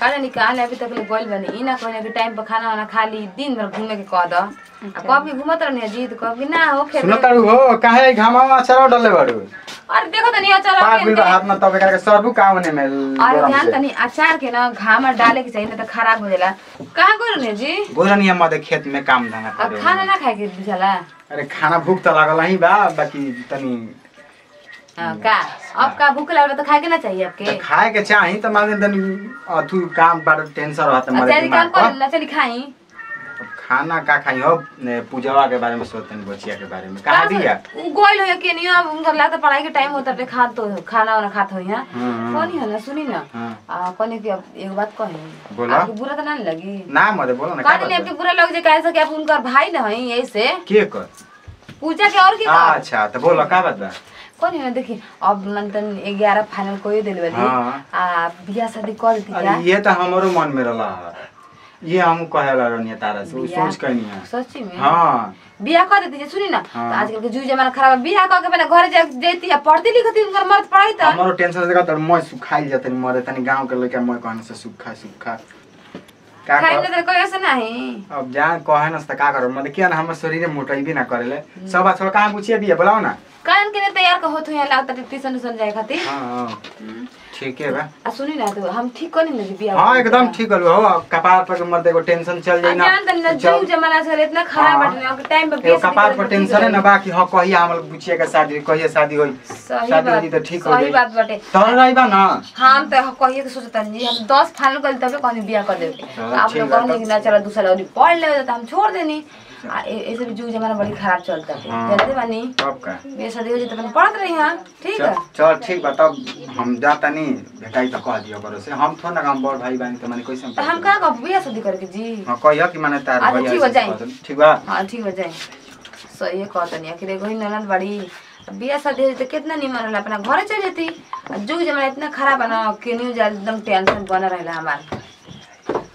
का जानी कहाँ अभी तक ले गोल बनी ई ना कहने के टाइम पर खाना वाना खा ली दिन भर घूमे के कह द। आ कब की घूमत रहनी जी तो कब की ना होखे सुनो तारू हो काहे घामा अचार डले बाड़ू? अरे देखो तनी अचार पाक के भी हाथ में तबे करके सरबू का होने में अरे ध्यान तनी अचार के ना घाम में डाले के चाहिए ना तो खराब हो जाला। कहाँ गयो ने जी? बोलनी हम मदे खेत में काम धंधा करे। खाना ना खाए के बुझला अरे खाना भूख तो लागल ही बा बाकी तनी हाँ, का? अब का भूख लागल तो खाए के ना चाहिए आपके? तो खाए के चाही तो माने तनी अथु काम पर टेंशन रहत मरे अच्छा काम कर चली खाई? खाना का खाई? हो पूजवा के बारे में सोचतनी बचिया के बारे में। कहा दिया? गोइल हो के नहीं? अब उनका लगता पढ़ाई के टाइम होता पे खा तो खाना वाना खात हो यहाँ हम्म। कौन है ना सुनी ना? हाँ। आ कौन की एक बात कही। बोला। आपको बुरा तो ना लगी। ना मदे बोलो ना कहा आपके बुरा लग जाए कैसे कि आप उनका भाई ना है ऐसे? के कर पूजा के और की अच्छा तो बोलो का बात बा? कौन है देखी अब मन तन ग्यारह फाइनल कोई दिल वाली। आ बियाह शादी कर देती क्या? ये तो हमारो मन में रहा ये हम कहेला रहनी तारा से सोच कनी है। सच्ची में? हाँ। बियाह कर देती सुनी ना? हाँ। तो आजकल के जुग जमाना खराब है बियाह कर के पहले घर जा देती है पढ़ती लिखती उनकर मर्द पढ़ाई तो। हमारो टेंशन से का मैं सुखाई जाते मरे तनी गाँव के लड़का मैं कहने से सुखा सुखा। का ना तो कोई ऐसा नहीं। अब जहाँ कहे न त का करो। मतलब क्या ना हमर शरीर मोटाई भी ना करेले। सब अच्छा कहाँ पूछिए भी बुलाओ ना। कान के तैयार का होत हुआ लागता ट्यूशन उशन जाए खातिर हाँ हाँ। ठीक है बा। आ सुनी ना तो हम ठीक करी ना बियाह हाँ एकदम ठीक हो हो कपार पर मर देखो टेंशन चल जाई ना। जान तनी ना जमाना से इतना खराब हाँ। बाटे ना टाइम पे बेस कपार पर टेंशन है ना बा कि हाँ कहिया हमर बुचिया के शादी होई, शादी होई। शादी होई तो ठीक हो सही बात बाटे। तोहर रही बा ना। हम तो कहिए के सोचता नहीं हम 10 फाइनल कर तबे कहनी बियाह कर देते हाँ, आप लोग कहनी कि ना चलो दूसरा और पढ़ ले तो हम छोड़ देनी। ए- ऐसे भी जुग जमाना बड़ी खराब चलता है। जानते बानी तब का? बियाह शादी हो जाए तो पढ़त रही हाँ ठीक है? चल ठीक बा तब हम जाता नहीं भेटाई तो कह दियो करो से। हम थोड़ा ना हम बड़ भाई बानी तो माने कैसे तो हम कहाँ कब बियाह शादी करके? जी। हाँ कहियो कि माने तार भैया ठीक हो देन। ठीक बा। हाँ ठीक हो जाए। सही कहता नहीं आखिर एगो ही ननद बड़ी। बियाह शादी हो तो कितना निमन रहला अपना घरे चल जाती। जुग जमाना इतना खराब है ना कि न्यूज़ एकदम टेंशन बना रहला हमार।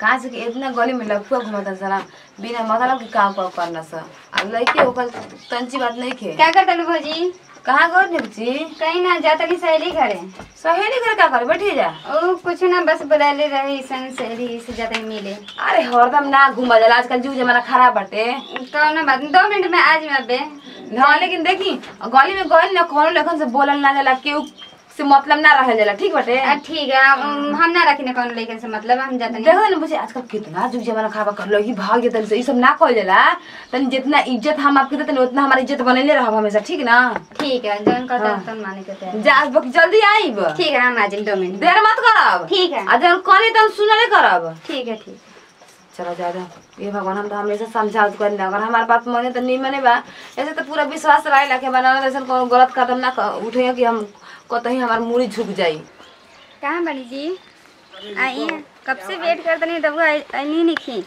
कहाँ से कि इतना गली में लफुआ घुमाता साला बिना मतलब कि काम काम करना सा अब लड़की ओकर तंची बात नहीं खे। क्या करता लो भौजी कहाँ गो निपची कहीं ना जाता कि सहेली घरे। सहेली घर का करे? बैठिए जा। ओ कुछ ना बस बुलाले रही सन सहेली से जाता ही मिले। अरे हरदम ना घूमा जाला आजकल जुग जमाना खराब बाटे। तो ना बात दो मिनट में आज मैं अबे। हाँ लेकिन देखी गली में गइल ना कोनो लेखन से बोलल ना जाला केहू से मतलब ना रह जाला ठीक बाटे? ठीक है हम हम ना रखी कौन लेकिन से मतलब हम जाता देखो ना मुझे आजकल कितना जुग जमाना खराब कर लो भाग तनी से ई सब ना कहल जाला। तनी जितना इज़्ज़त हम आपके देते उतना हमारी इज़्ज़त बनैले रहब हमेशा ठीक ना? ठीक है जौन कहता हाँ। तन माने के जा जल्दी आइब। ठीक है हम आ जाएँगे दो मिनट। देर मत करब। ठीक है। आ कहनी तब सुनले करब। ठीक है ठीक चलो ज़्यादा ये भगवान हम तो हमेशा समझावत करी अगर हमारे बात माने तो नहीं माने बा ऐसे तो पूरा विश्वास रहे ला के बनाना ऐसा कोनो गलत कदम ना उठे कि हम कतही हमार मूड़ी झुक जाई। कहाँ बड़ी जी? आई कब से वेट करते नहीं तब नहीं निखी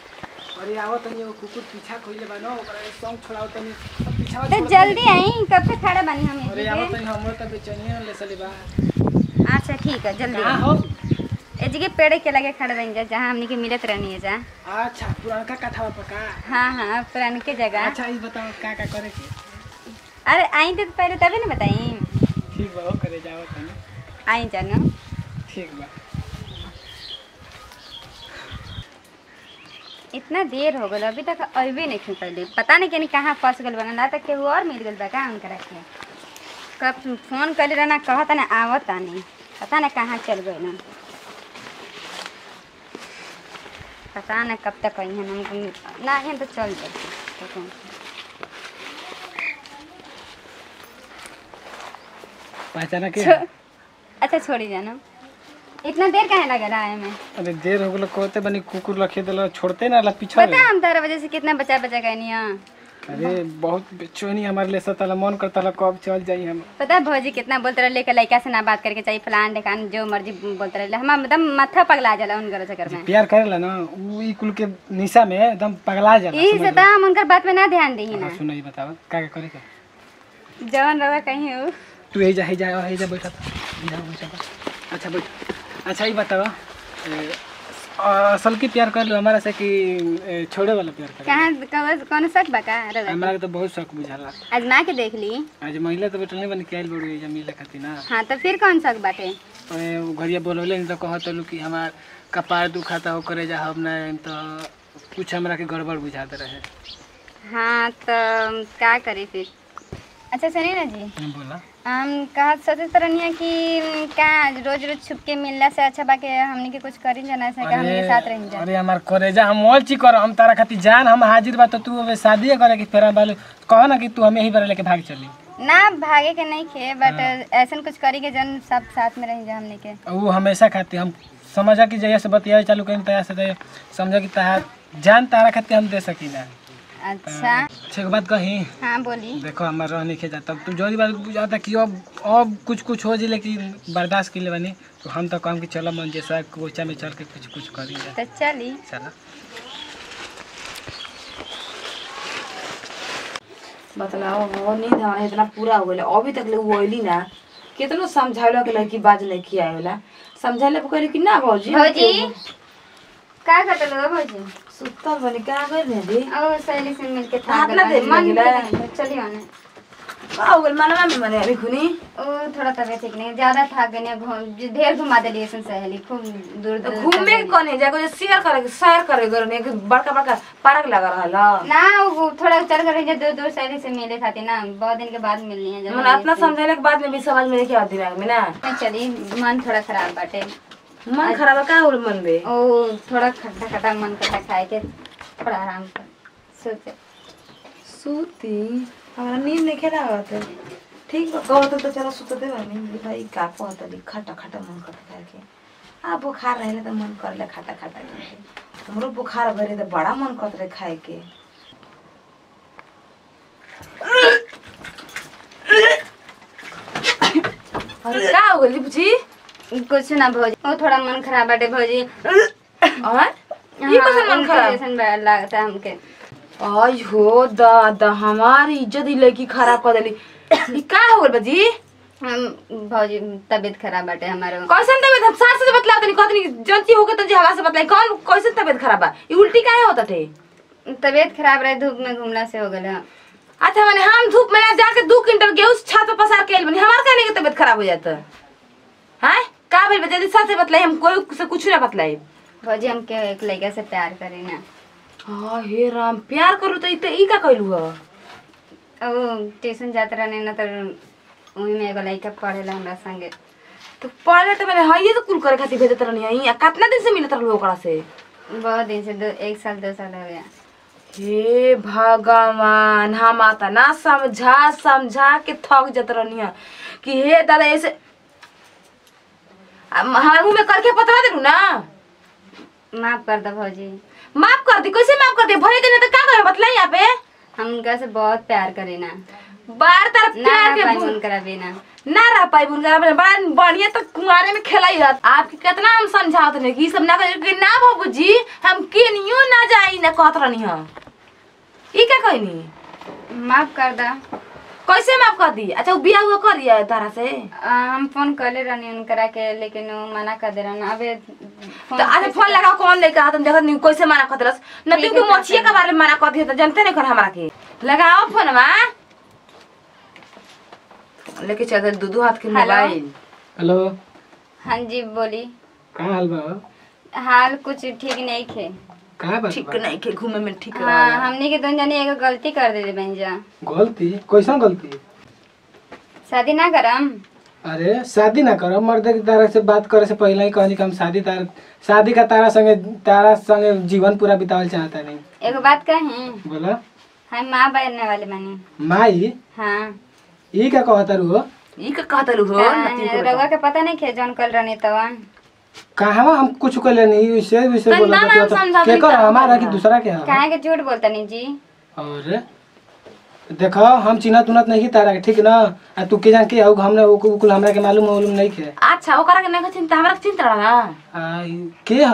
अरे आओ तनी वो कुकुर पीछा कइले बा न ओकरा संग छोड़ाओ तनी अब पीछा तो जल्दी आई कब से खड़ा बनी हम अरे आओ? तनी हमरो त बेचैनी ले सले बा। अच्छा ठीक है जल्दी हो? एजिगे पेड़ के लगे खड़े रहेंगे जा जहाँ हमनी के मिलत रहनी है जा। अच्छा पुरानका कथा पर का हाँ हाँ पुरान के जगह। अच्छा ई बताओ का का करे के? अरे आई तो पहले तभी ना बताई। ठीक बा करे जाओ तनी। आई जानो ठीक बा। इतना देर हो गल अभी तक अबे नहीं पहले पता नहीं कहीं कहाँ फंस गल बना ना तक केहू और मिल गल बा का उनकरा के कब फ़ोन कर रहना कहता ना आवता नहीं। पता ना कहाँ चल गए ना। पता नहीं कब तक आई हम ना आई तो चल जाते पहचाना के अच्छा छोड़ी जाना। इतना देर काहे लगा रहा है मैं अरे देर हो गेलो कहते बनी कुकुर रखे देलो छोड़ते ना ला पीछा पता है हम 12 बजे से कितना बचा बचा गए नहीं अरे बहुत बेचैनी हमारे लिए सताला मन करता ला कब चल जाई हम। पता है भौजी कितना बोलते रहे लेकर लड़का से ना बात करके चाहिए फलान ढेकान जो मर्ज़ी बोलते रहे हम एकदम माथा पगला जाला उनकर चक्कर में। प्यार करेला ना उ ई कुल के निशा में एकदम पगला जाला यही से तो हम उनकर बात में ना ध्यान दी ना। हाँ, सुन ई बताओ का का करे के? जवन रहा कहीं हो। तू यही जा ही जा यही जा बैठा अच्छा बैठ। अच्छा बताओ ए, असल की प्यार कर लो हमारा से कि छोड़े वाला प्यार कर कहाँ कब कौन शक बा का रउआ? हमरा के तो बहुत शौक बुझाला आजमा के देख ली। आज महिला तो बेटल नहीं बन के आइल बड़ी मिले खातिर ना। हाँ तो फिर कौन शक बाटे? घरिया बोलौले तो कहत लो कि हमार कपार दुखाता हो करे जा हम ना तो कुछ हमरा के गड़बड़ बुझाते रहे। हाँ तो क्या करी फिर? अच्छा सुनिए ना जी। हम बोला। हम कहा सोचे तो रहनी कि का रोज रोज छुप के मिलना से अच्छा बा के हमनी के कुछ करी जाना से हमनी के साथ रह जा। अरे हमार करेजा हम और चीज़ कर हम तारा खातिर जान हम हाजिर बा तो तू अब शादी करे के फेरा बालू। कह ना कि तू हमें ही बारे लेके भाग चली। ना भागे के नहीं खे बट ऐसा कुछ करी के जन सब साथ में रह जा हमनी के। वो हमेशा खातिर हम समझा कि जैसे से बतिया चालू करें तैयार से समझा कि तार जान तारा खातिर हम दे सकी अच्छा। बात कही। हाँ बोली। देखो हमारा रह नहीं जाता तब तू जो बात बुझाता कि अब अब कुछ कुछ हो जाए लेकिन बर्दाश्त के लिए बनी तो हम तो काम कि चलो मन जैसा कोचा में चल के कुछ कुछ करी तो चली। चला। बतलाओ हो नींद हमारा इतना पूरा हो गया। अभी तक ले वो अइली ना कितनो समझावला के लड़की बाज नहीं किया आवेला समझाले कहले कि ना भौजी भौजी का करते लोग भौजी सुतल बनी का कर रहे दी और सहेली से मिल के था दे मन। चलिए आने का हो गइल मनवा में मने अभी खुनी। ओ थोड़ा तबीयत ठीक नहीं ज़्यादा थक गई घूम ढेर घुमा दिली ऐसे सहेली खूब दूर दूर घूमे के कोने जाको जे शेयर करे शेयर करे गरने के बड़का बड़का पार्क लगा रहल ना वो थोड़ा चल कर रही दूर दूर सहेली से मिले खातिर ना बहुत दिन के बाद मिलनी है जब मन इतना समझाइले के बाद में भी समझ में नहीं आवे दिमाग में ना? चली मन थोड़ा खराब बाटे। मन खराब का होल मन बे? ओ थोड़ा खट्टा खट्टा मन करता खाए के थोड़ा आराम कर सोचे। सूती? हमारा नींद नहीं खेला आवत ठीक बा कहत तो चलो सुत दे बानी। भाई का कहत ली खटा खटा मन करता खाए के। आ बुखार रहले तो मन करले खटा खटा खाए के। हमरो बुखार भरे तो बड़ा मन करत रहे खाए के। अरे का हो गइल बुची कुछ ना भौजी। ओ थोड़ा मन खराब बाटे भौजी। और? ये कैसे मन खराब? लगता है हमके। आई हो दादा हमारी इज़्ज़त ही लड़की खराब कर देली। का हो गइल बाजी हम भौजी तबीयत खराब बाटे हमारो। कैसन तबियत हम सास से बतला तनी कहतनी जल्दी होके तो जी हवा से बतलाई कौन कैसन तबियत खराब बा? ई उल्टी काहे होता थे तबीयत खराब रहे धूप में घूमला से हो गया अच्छा माने हम धूप में ना जाके दो क्विंटल गेहूँ छत पे पसार के आइल बनी हमार काहे के तबियत खराब हो जाता? हैं? का भेल जल्दी सास से बतलाई हम कोई से कुछ ना बतलाई भौजी हमके एक लड़का से प्यार करे ना? हाँ हे राम प्यार करू तो ई तो ई का कहलू ह ओ ट्यूशन जाते रहने ना तो वही में एगो लड़का पढ़ेला हमरा संगे। तो पढ़ले तो मैंने हाँ ये तो कुल करे खातिर भेजत रहनी है आ कितना दिन से मिलत रहलू ओकरा से? बहुत दिन से दो एक साल दो साल हो गया। हे भगवान हम आता ना समझा समझा के थक जत रहनी है। कि हे दादा ऐसे आ, में करके पतरा दे ना। माफ़ कर दो भौजी। माफ़ कर दी कैसे माफ़ कर दी? भरे दिन तो का करे बतलाई यहाँ पे? हम उनका से बहुत प्यार करे ना। बार तरफ़ प्यार के पाई बु- मन करा बिना ना। रह पाई बुनगा बड़ा बढ़िया तो कुमारे में खेलाई रहत आपके कितना हम समझावत नहीं कि सब ना करे? कि ना बाबू जी हम केनियो ना जाई ना कहत रहनी है ई का कहनी? माफ़ कर दा। कैसे माफ़ कर दी अच्छा वो बिया हुआ कर दिया तारा से? आ, हम फ़ोन करले रहनी उनकरा के लेकिन वो मना कर दे रहना। अबे तो आज फ़ोन लगा कौन लेके आता देखत नहीं कैसे मना कर दरस न ठीक तुम के मछिया के बारे में मना कर दिया तो जानते नहीं कर हमरा के लगाओ फ़ोन में। लेके चल दू दू हाथ के मोबाइल। हेलो। हाँ जी बोली। कहाँ हाल बा? हाल कुछ ठीक नहीं बात ठीक नहीं के घूमे में ठीक हाँ रहा। हमने के दोनों जानी एगो गलती कर दे बहन जा। गलती? कैसन गलती? शादी ना करम। अरे शादी ना करो मर्द की तारा से बात करे से पहले ही कहनी कि हम शादी तार शादी का तारा संगे तारा संगे जीवन पूरा बितावल चाहता नहीं। एगो बात कहें। बोला। हम माँ बनने वाले बनी। माई हाँ। ई का कहता रू ई का कहत रहू हो हाँ, रउआ के पता नहीं खे जौन कल रहनी तवन। कहाँ हम कुछ कर नहीं विषय विषय तनी बोला ना समझा के कर हमारा कि दूसरा के है काहे के झूठ बोलता नहीं जी? और देखो हम चिन्हत उन्हत नहीं तारा के, ठीक ना? आ तू के जान के हऊ हमने उ कुल हमरा के मालूम मालूम नहीं खे। अच्छा ओकरा के नहीं चिंता हमरा के चिंता रहा। ना आ के ह?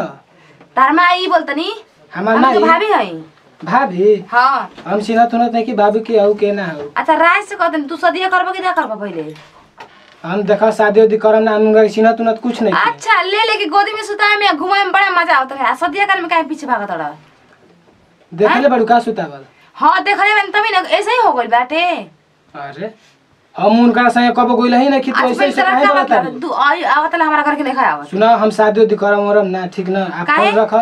तार माँ ई बोलतनी हमार हम माई तो भाभी हई भाभी? हाँ। हम चिन्हत उन्हत नहीं कि भाभी के हऊ के ना हऊ अच्छा राय से कहतनी तू सदिया करबो कि ना करबो पहले? हम देखा शादी उदी करम ना हम चिन्हत उन्हत कुछ नहीं अच्छा ले लेके गोदी में सुताए में घुमाए में बड़ा मज़ा आता है सदिया कर में काहे पीछे भागत रहा? देखे ले बड़ू का सुतावल। हाँ देखले बन तभी ना ऐसे ही हो गइल बाटे। अरे हम उनका संगे कब गोइल ही नहीं कि तू ऐसे ऐसे काहे का मतलब? तू आई आवत हमारा घर के नहीं खाया सुना हम शादी उदी करम वरम ना ठीक ना? आप फ़ोन रख?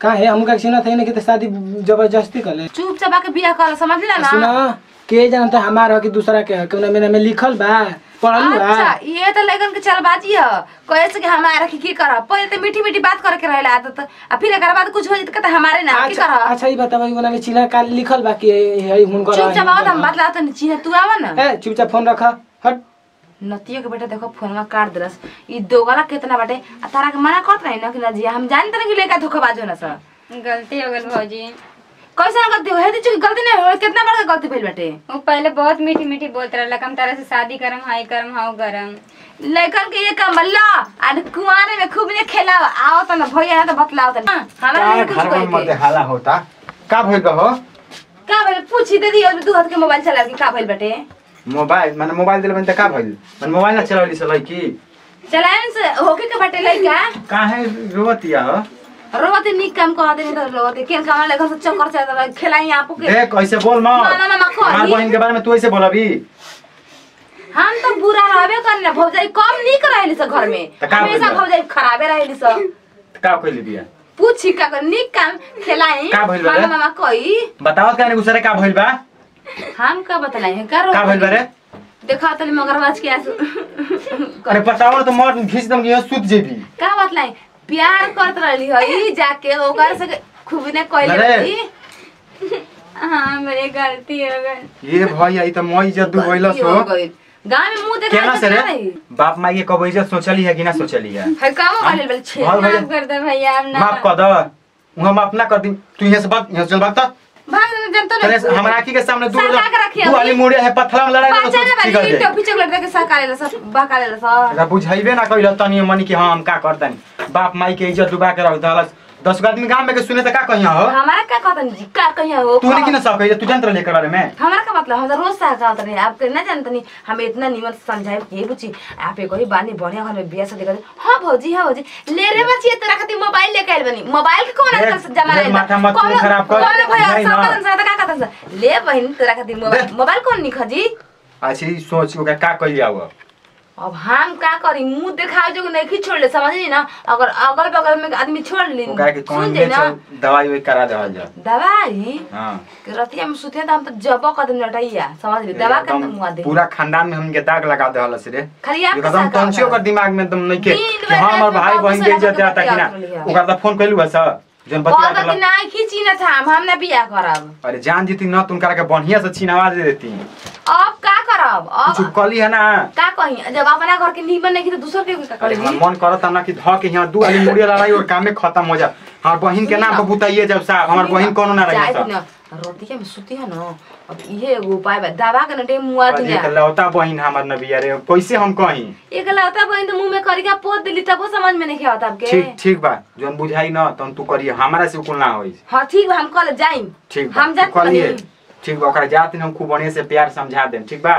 काहे? हम का चिन्हत है ना कि शादी ज़बरदस्ती कर ले चुप चुपचाप आके बियाह कर समझ ली ना? सुना के जानता हमार हो कि दूसरा के हो? में लिखल बा। अच्छा ये तो लगन के चलबाजी है कैसे कि हमारा की की कर? पहले तो मीठी मीठी बात करे के रहला आदत आ फिर एकर बाद कुछ हो जत कहता हमारे ना की अच्छा कर। अच्छा ई बतावा ई में चिन्ह का लिखल बा कि है हुनकर चुपचाप आवत हम बात लागत नहीं तू आवा ना। ए चुपचाप फ़ोन रख हट। नतिया के बेटा देखो फ़ोन में काट दरस ई दोगला कितना बाटे? आ तारा के मना करत नहीं ना कि ना जी हम जानते ना कि लेका धोखेबाज हो ना सर गलती हो गल भौजी। कैसे गलती हो? है चूँकि गलती नहीं हो कितना बड़ा गलती भइल बाटे? वो पहले बहुत मीठी मीठी बोलते रहला हम तारा से शादी करम हाई करम हाउ करम। लड़कन के ये काम बल्ला आ कुआरे में खूब ने खेला। आओ तो ना भैया है तो बतलाओ तो ना हमरा कुछ घर में कहे मत हाला होता? का भइल हो? का भइल पूछी दे दियो तू हाथ के मोबाइल चला के का भइल बाटे? मोबाइल? माने मोबाइल दिले बन त का भइल माने मोबाइल ना चलावली से लड़की चलाएन से? होके के बाटे लइका? काहे रोवतिया हो? रोते निक काम कह दे तो रोते केन काम लेकर से चक्कर चला खेलाई आपको के देख ऐसे बोल मत ना, ना, ना, दी। बहन के बारे में तू ऐसे बोलबी हम तो बुरा रहबे करने भौजाई कम निक रहली से घर में। हमेशा भौजाई खराबे रहली से। का कइले बिया पूछी का कर निक काम खेलाई का भइल बा मामा कही बतावत काहे गुसरे का भइल बा? हम का बतलाई है कर का भइल बा रे देखा तनी मगरमच्छ के अरे बताओ तो मर घिस दम कि यहाँ सुत जेबी। का बतलाई प्यार करत रहली हई जाके ओकर से खूब ने कहले रही हाँ मेरे गलती हो गई। ये भैया ई त मई इज़्ज़त डुबैलस हो गाँव में मुँह देखा से रे? बाप माई के कब इज़्ज़त सोचली है कि ना सोचली है? है काम वाले बल छे माफ़ कर दे भैया अब ना। माफ़ कर दो। हम अपना कर दी। तू यहाँ से बात यहाँ चल भाग तो भाग जनता तने के सामने दू वाली मुड़े है पथला में लड़ाई तो ठीक है टोपी चॉकलेट के साथ ला सब बकाले सब। अगर बुझाइबे ना कइल तनी मनी कि हाँ हम का करतनी। बाप माई के इज़्ज़त डुबा के रख दलस दस गो आदमी गाँव में के सुने त का कहिया? हो हमारा का कहतन जी? का कहिया? हो तू नहीं कि ना सकै तू जानत रहे बारे में। हमारा का मतलब? हम तो रोज सा कहत रहे आप के ना जानतनी। हम इतना निमन समझाए कि बुची आप एक ही बानी बढ़िया घर में बियाह शादी कर हाँ भौजी हाँ भौजी। ले रे बच्ची तेरा खातिर मोबाइल लेके आइल बनी। मोबाइल के कौन से जमाना ढेर माथा मत खराब कर। कौन भैया नहीं सब ना। कदम से का कहतन ले बहन तेरा खातिर मोबाइल मोबाइल कौन निख जी? अच्छी सोच ओकरा का कहिया हो अब हम का करी? मुँह दिखाओ जो नहीं छोड़ ले समझ ना? अगर अगल बगल में आदमी छोड़ ली के सुन जे ना। दवाई वही करा देवल जा दवाई? हाँ। कि रतिया में सुते तो हम तो जब कदम लटैया समझ ली दवा के मुआ दे पूरा खानदान में हमके दाग लगा देहलस रे खाली आपके एकदम टंचियो कर दिमाग में एकदम नहीं के कि हाँ हमर भाई बहन के इज़्ज़त में कि ना। ओकरा त फ़ोन कइलु बस जन बतिया कहत कि नहीं खींची न था हम हम ना बिया करब। अरे जान जीती न तुम करा के बढ़िया से छीनावा दे देती। अब का करब कुछ अब कली है ना। का कही? जब अपना घर के नीमन नहीं तो दूसर के का करी मन करता ना कि ध के यहाँ दू आली मुड़िया लड़ाई और कामे खत्म हो जा। हमार बहिन के नाम पे बुताइए जब साहब हमार बहिन कोनो ना रही दिन रोटिया में सुती है ना। अब इहे एगो उपाय बा। दवा के नटे मुआ दिया एक लौता बहिन हमर नबिया रे कैसे हम कहीं? एक लौता बहन तो मुँह में करी का पोत दिली तब समझ में नहीं आवत आपके ठीक ठीक बा। जोन बुझाई न तन तू करिए। हमारा से कुल ना होई। हाँ ठीक बा हम कल जाइम। ठीक हम करिए। बनी। ठीक बा, ओकरा जात हम खूब बढ़िया से प्यार समझा देम, ठीक बा?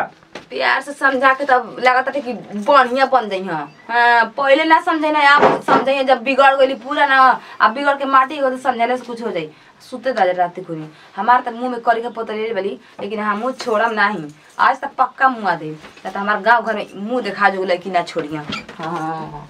प्यार से समझा के तब लगता था कि बढ़िया बन जाइ हाँ। पहले ना समझे ना आप समझे जब बिगड़ गई पूरा ना अब बिगड़ के माटी हो तो समझाने से कुछ हो जाई। सुते दादा रात खुनी हमार तक मुँह में करी के पोतले वाली लेकिन हम मुँह छोड़म नहीं। आज तक पक्का मुँह दे तो हमार गाँव घर में मुँह दिखा जो लेकिन ना छोड़िया। हाँ।